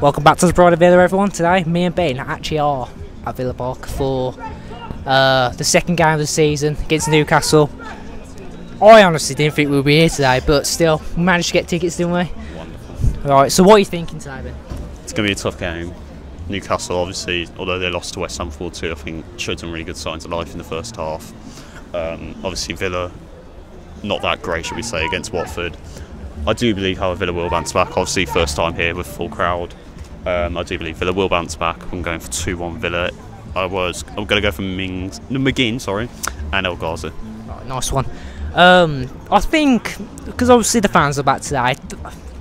Welcome back to the Pride of Villa, everyone. Today, me and Ben actually are at Villa Park for uh, the second game of the season against Newcastle. I honestly didn't think we'd be here today, but still, we managed to get tickets, didn't we? Wonderful. Right, so what are you thinking today, Ben? It's going to be a tough game. Newcastle, obviously, although they lost to West Ham 4 2, I think showed some really good signs of life in the first half. Um, obviously, Villa, not that great, should we say, against Watford. I do believe, however, Villa will bounce back. Obviously, first time here with full crowd. Um, I do believe Villa will bounce back. I'm going for 2 1 Villa. I was, I'm going to go for Mings, no, McGinn, sorry, and El Ghazi. Right, nice one. Um, I think, because obviously the fans are back today,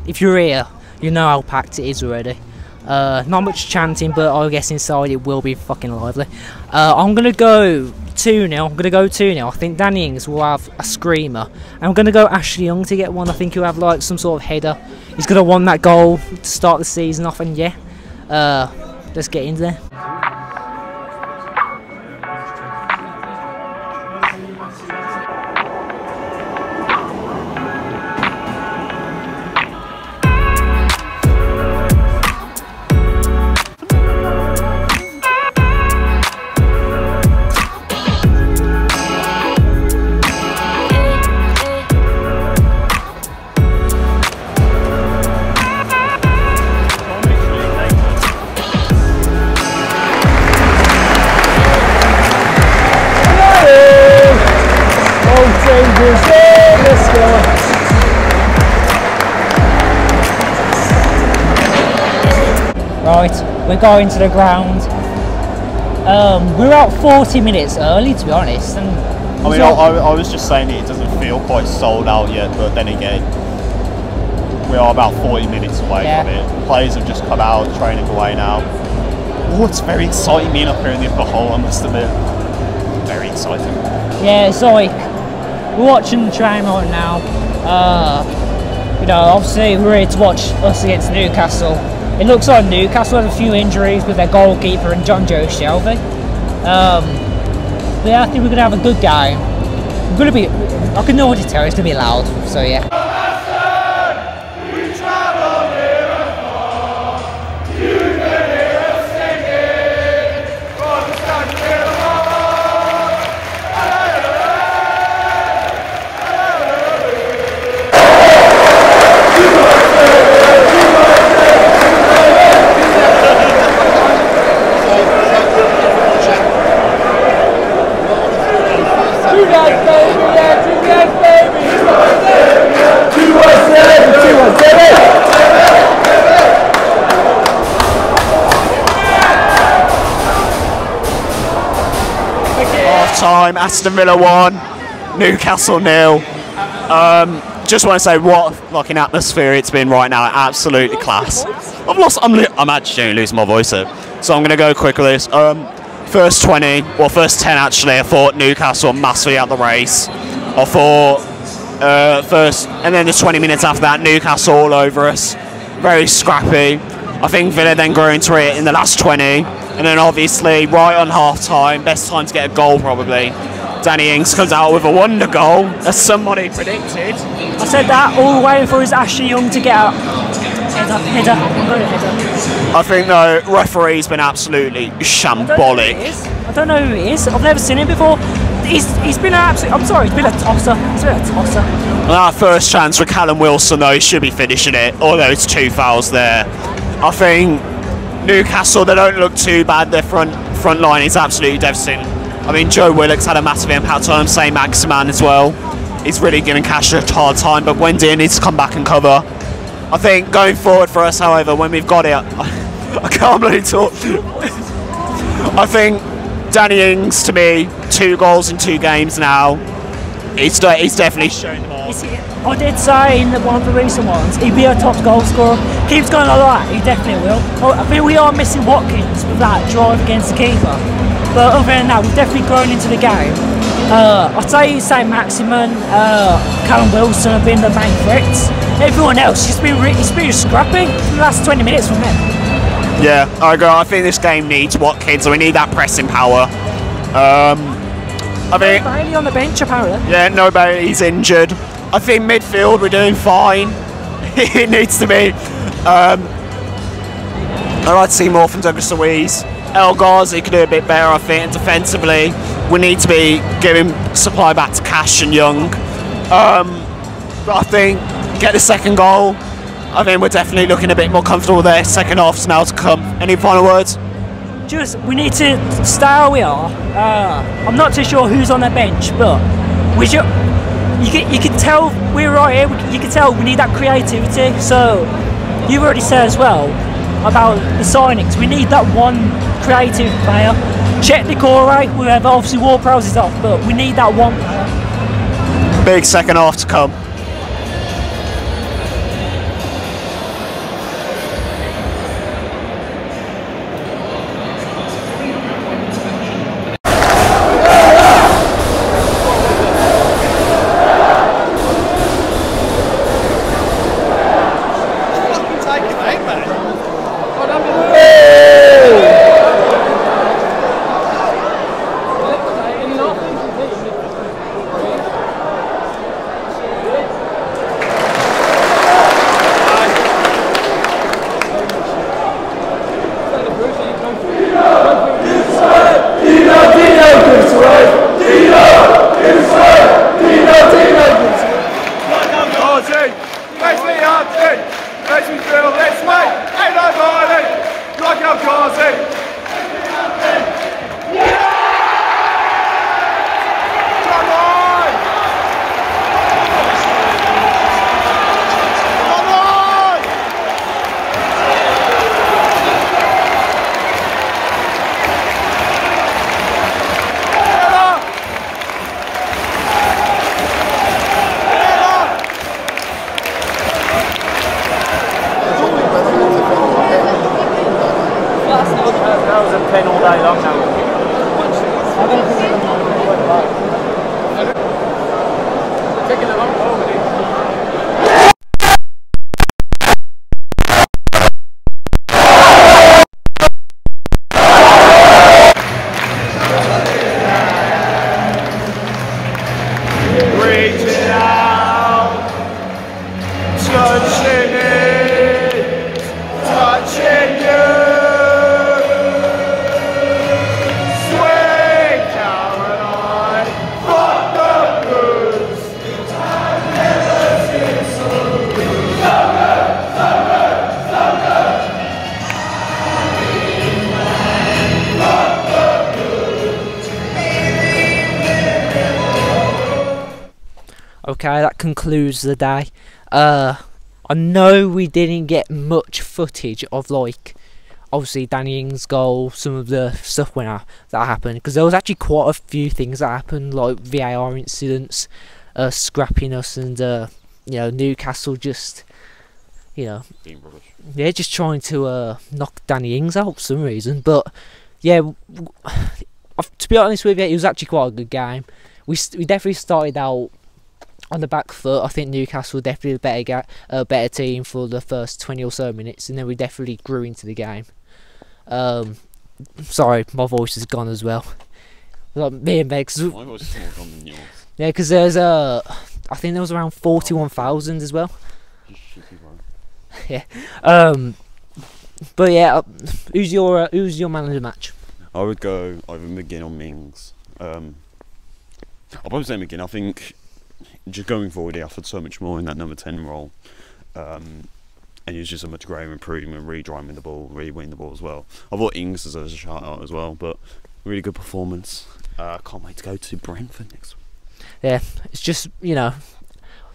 if you're here, you know how packed it is already. Uh, not much chanting, but I guess inside it will be fucking lively. Uh, I'm to go 2 0. I'm going to go 2 0. I think Danny Ings will have a screamer. And I'm going to go Ashley Young to get one. I think he'll have like some sort of header. He's going to want that goal to start the season off, and yeah, uh, let's get into there. Right, we're going to the ground. Um, we're out 40 minutes early, to be honest. And I mean, I, I, I was just saying it doesn't feel quite sold out yet, but then again, we are about 40 minutes away Yeah. from it. Players have just come out, training away now. Oh, it's very exciting being up here in the upper hole, I must admit. Very exciting. yeah, it's like we're watching the train right now. Uh, you know, obviously we're here to watch us against Newcastle. It looks like Newcastle has a few injuries with their goalkeeper and Jonjo Shelvey. Um, but yeah, I think we're gonna have a good game. We're gonna be. I can already tell it's gonna be loud. So yeah. Time, Aston Villa 1, Newcastle nil. Um, just want to say what fucking atmosphere it's been right now. Absolutely class. I've lost. I'm. I'm actually losing my voice here, so I'm going to go quick with this. Um, first 20, well, first 10 actually. I thought Newcastle massively out the race. I thought uh, first, and then the 20 minutes after that, Newcastle all over us. Very scrappy. I think Villa then grew into it in the last 20, and then obviously right on half time, best time to get a goal probably. Danny Ings comes out with a wonder goal, as somebody predicted. I said that all the way for his Ashley Young to get out. Header, header, header. I think the referee's been absolutely I don't know who shambolic. I don't know who he is. I've never seen him before. He's, he's been an absolute. I'm sorry, he's been a tosser. He's been a tosser. And our first chance for Callum Wilson, though, he should be finishing it, although it's two fouls there. I think Newcastle, they don't look too bad. Their front front line is absolutely devastating. I mean, Joe Willock's had a massive impact on him, St. Maximin as well. He's really giving Cash a hard time, but Wendy needs to come back and cover. I think going forward for us, however, when we've got it, I, can't really talk. I think Danny Ings, to me, two goals in two games now. He's, he's definitely shown them he- I did say in the, one of the recent ones he'd be a top goal scorer. Keeps going like that, he definitely will. I think we are missing Watkins with that drive against the keeper. But other than that, we've definitely grown into the game. Uh, I'd say St. Maximin, uh, Callum Wilson have been the main threats. Everyone else, it's been, re- it's been scrappy for the last 20 minutes from them. Yeah, I agree. I think this game needs Watkins, so we need that pressing power. Um, I think, Bailey on the bench, apparently. yeah, nobody's injured. I think midfield we're doing fine. it needs to be. Um, I'd like to see more from Douglas Luiz. El Ghazi could do a bit better, I think, and defensively, we need to be giving supply back to Cash and Young. Um, but I think get the second goal. I think we're definitely looking a bit more comfortable there. Second half's now to come. Any final words? Just we need to stay where we are. Uh, I'm not too sure who's on the bench, but we should. You can you can tell we're right here. You can tell we need that creativity. So you've already said as well about the signings. We need that one creative player. Check the core right. We have obviously War Pros is off, but we need that one. Big second half to come. Concludes the day. Uh, I know we didn't get much footage of like, obviously Danny Ings' goal, some of the stuff when I, that happened because there was actually quite a few things that happened, like VAR incidents, uh, scrappiness, and uh, you know Newcastle just, you know, they're just trying to uh, knock Danny Ings out for some reason. But yeah, to be honest with you, it was actually quite a good game. We we definitely started out on the back foot. I think Newcastle were definitely a better ga- a better team for the first twenty or so minutes, and then we definitely grew into the game. Um, sorry, my voice is gone as well. Like me and Bex, My voice is more gone than yours. yeah, because there's uh, I think there was around forty-one thousand as well. yeah. Um, but yeah, uh, who's your uh, who's your man of the match? I would go either McGinn or Mings. Um, I'll probably say McGinn. I think just going forward, he offered so much more in that number 10 role. Um, and he was just a much greater improvement, really driving the ball, really winning the ball as well. I thought Ings deserves a shout out as well, but really good performance. Uh, can't wait to go to Brentford next week. Yeah, it's just you know,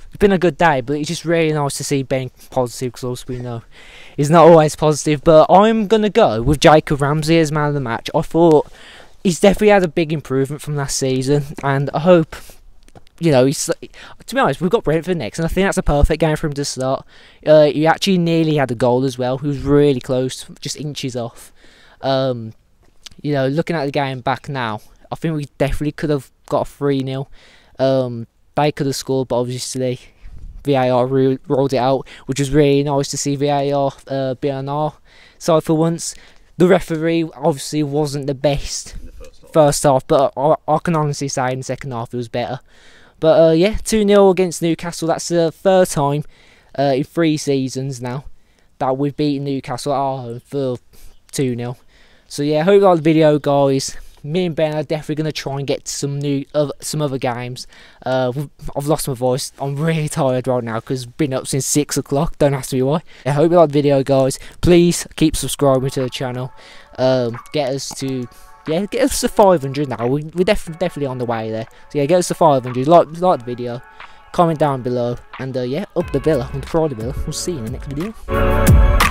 it's been a good day, but it's just really nice to see Ben positive because also we know he's not always positive. But I'm gonna go with Jacob Ramsey as man of the match. I thought he's definitely had a big improvement from last season, and I hope. You know, he's to be honest, we've got Brentford next, and I think that's a perfect game for him to start. Uh, he actually nearly had a goal as well. He was really close, just inches off. Um, you know, looking at the game back now, I think we definitely could have got a 3 0. Um, they could have scored, but obviously VAR rolled it out, which was really nice to see VAR uh, be on our side for once. The referee obviously wasn't the best first half, but I, I can honestly say in the second half it was better. But uh, yeah, 2 0 against Newcastle. That's the third time uh, in three seasons now that we've beaten Newcastle at our home for 2 0. So yeah, hope you like the video, guys. Me and Ben are definitely gonna try and get some new, uh, some other games. Uh, I've lost my voice. I'm really tired right now because been up since six o'clock. Don't ask me why. I hope you like the video, guys. Please keep subscribing to the channel. Um, get us to yeah, get us to 500 now. We, we're def definitely on the way there. So yeah, get us to 500. Like like the video, comment down below, and uh, yeah, up the villa on the Friday villa. We'll see you in the next video.